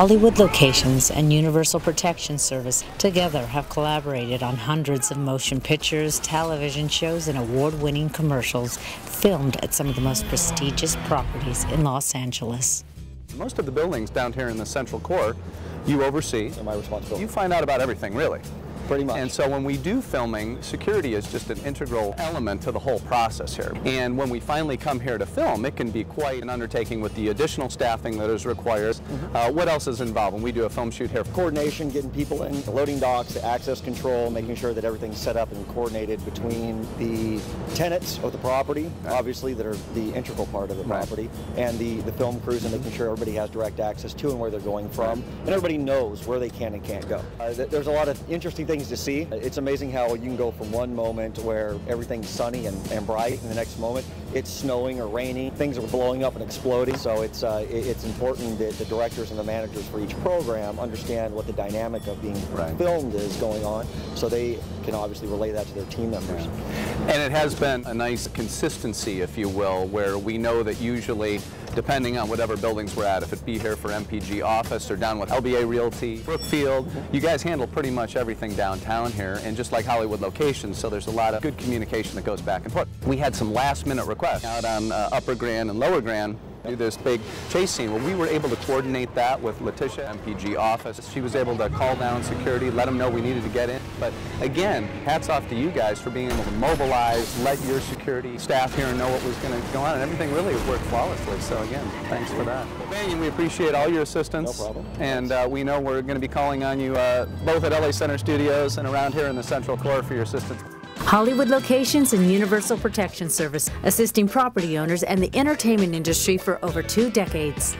Hollywood Locations and Universal Protection Service together have collaborated on hundreds of motion pictures, television shows, and award winning commercials filmed at some of the most prestigious properties in Los Angeles. Most of the buildings down here in the central core you oversee. They're my responsibility. You find out about everything, really. Pretty much. And so when we do filming, security is just an integral element to the whole process here. And when we finally come here to film, it can be quite an undertaking with the additional staffing that is required. Mm -hmm. uh, what else is involved when we do a film shoot here? Coordination, getting people in, the loading docks, the access control, making sure that everything's set up and coordinated between the tenants of the property, right. obviously, that are the integral part of the property, right. and the, the film crews and making sure everybody has direct access to and where they're going from, right. and everybody knows where they can and can't go. Uh, there's a lot of interesting things things to see. It's amazing how you can go from one moment where everything's sunny and, and bright, and the next moment it's snowing or raining. Things are blowing up and exploding. So it's uh, it's important that the directors and the managers for each program understand what the dynamic of being right. filmed is going on, so they can obviously relay that to their team members. And it has been a nice consistency, if you will, where we know that usually depending on whatever buildings we're at, if it be here for MPG office or down with LBA Realty, Brookfield, you guys handle pretty much everything downtown here and just like Hollywood locations, so there's a lot of good communication that goes back and forth. We had some last minute requests out on uh, Upper Grand and Lower Grand do this big chase scene. Well, we were able to coordinate that with Letitia, MPG office. She was able to call down security, let them know we needed to get in. But again, hats off to you guys for being able to mobilize, let your security staff here know what was going to go on, and everything really worked flawlessly. So again, thanks for that. Well, we appreciate all your assistance. No problem. And uh, we know we're going to be calling on you uh, both at LA Center Studios and around here in the Central Core for your assistance. Hollywood Locations and Universal Protection Service, assisting property owners and the entertainment industry for over two decades.